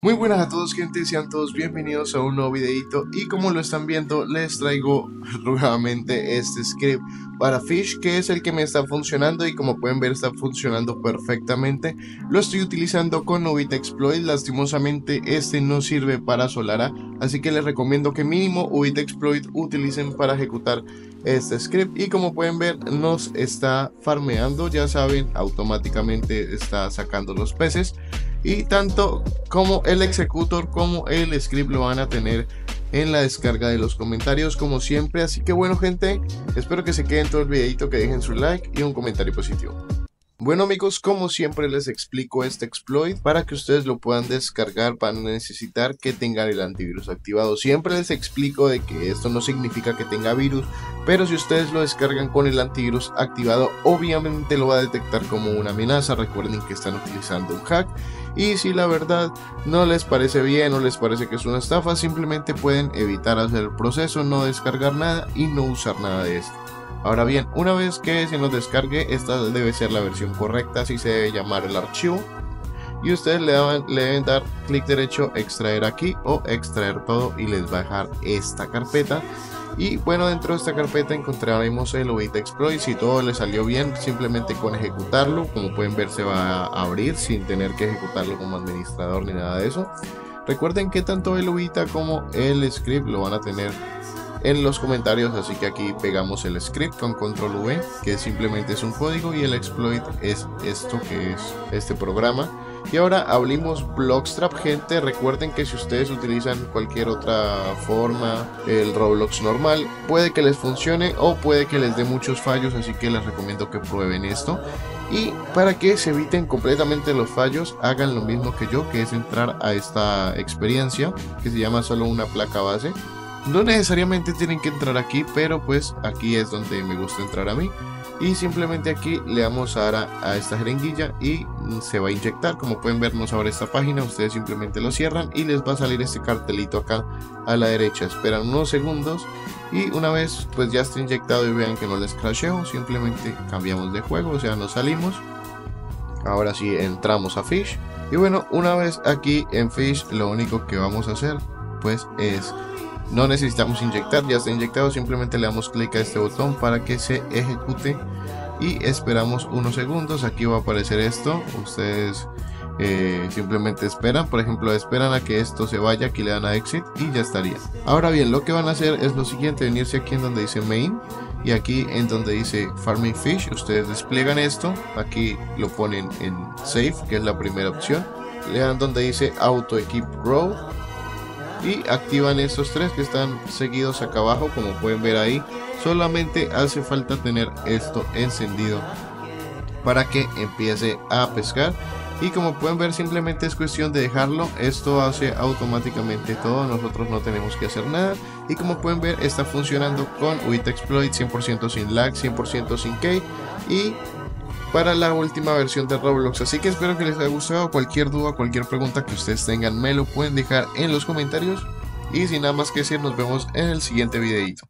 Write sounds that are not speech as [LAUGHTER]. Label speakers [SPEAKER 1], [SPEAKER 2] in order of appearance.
[SPEAKER 1] Muy buenas a todos gente, sean todos bienvenidos a un nuevo videito y como lo están viendo les traigo [LAUGHS] nuevamente este script para Fish que es el que me está funcionando y como pueden ver está funcionando perfectamente. Lo estoy utilizando con Ubit Exploit, lastimosamente este no sirve para Solara así que les recomiendo que mínimo Ubit Exploit utilicen para ejecutar este script y como pueden ver nos está farmeando ya saben automáticamente está sacando los peces y tanto como el executor como el script lo van a tener en la descarga de los comentarios como siempre. Así que bueno gente espero que se queden todo el videito que dejen su like y un comentario positivo bueno amigos, como siempre les explico este exploit para que ustedes lo puedan descargar para necesitar que tengan el antivirus activado. Siempre les explico de que esto no significa que tenga virus, pero si ustedes lo descargan con el antivirus activado, obviamente lo va a detectar como una amenaza. Recuerden que están utilizando un hack y si la verdad no les parece bien o les parece que es una estafa, simplemente pueden evitar hacer el proceso, no descargar nada y no usar nada de esto. Ahora bien, una vez que se nos descargue, esta debe ser la versión correcta, así se debe llamar el archivo. Y ustedes le, deben dar clic derecho, extraer aquí o extraer todo y les va a dejar esta carpeta. Y bueno, dentro de esta carpeta encontraremos el OIT Exploit. Si todo le salió bien, simplemente con ejecutarlo, como pueden ver, se va a abrir sin tener que ejecutarlo como administrador ni nada de eso. Recuerden que tanto el UITA como el script lo van a tener en los comentarios, así que aquí pegamos el script con control V, que simplemente es un código y el exploit es esto que es este programa. Y ahora abrimos Blockstrap, gente. Recuerden que si ustedes utilizan cualquier otra forma, el Roblox normal, puede que les funcione o puede que les dé muchos fallos, así que les recomiendo que prueben esto. Y para que se eviten completamente los fallos, hagan lo mismo que yo, que es entrar a esta experiencia, que se llama solo una placa base. No necesariamente tienen que entrar aquí, pero pues aquí es donde me gusta entrar a mí. Y simplemente aquí le damos ahora a esta jeringuilla y se va a inyectar. Como pueden ver nos abre esta página, ustedes simplemente lo cierran y les va a salir este cartelito acá a la derecha. Esperan unos segundos y una vez pues ya está inyectado y vean que no les crasheo, simplemente cambiamos de juego, o sea, nos salimos. Ahora sí entramos a Fish. Y bueno, una vez aquí en Fish lo único que vamos a hacer pues es no necesitamos inyectar, ya está inyectado, simplemente le damos clic a este botón para que se ejecute y esperamos unos segundos. Aquí va a aparecer esto, ustedes eh, simplemente esperan, por ejemplo, esperan a que esto se vaya, aquí le dan a exit y ya estaría. Ahora bien, lo que van a hacer es lo siguiente, venirse aquí en donde dice main y aquí en donde dice farming fish, ustedes despliegan esto, aquí lo ponen en save, que es la primera opción, le dan donde dice auto equip row y activan estos tres que están seguidos acá abajo como pueden ver ahí. Solamente hace falta tener esto encendido para que empiece a pescar. Y como pueden ver simplemente es cuestión de dejarlo. Esto hace automáticamente todo. Nosotros no tenemos que hacer nada. Y como pueden ver está funcionando con UIT Exploit 100% sin lag 100% sin key y para la última versión de Roblox. Así que espero que les haya gustado. Cualquier duda, cualquier pregunta que ustedes tengan, me lo pueden dejar en los comentarios. Y sin nada más que decir, nos vemos en el siguiente videito.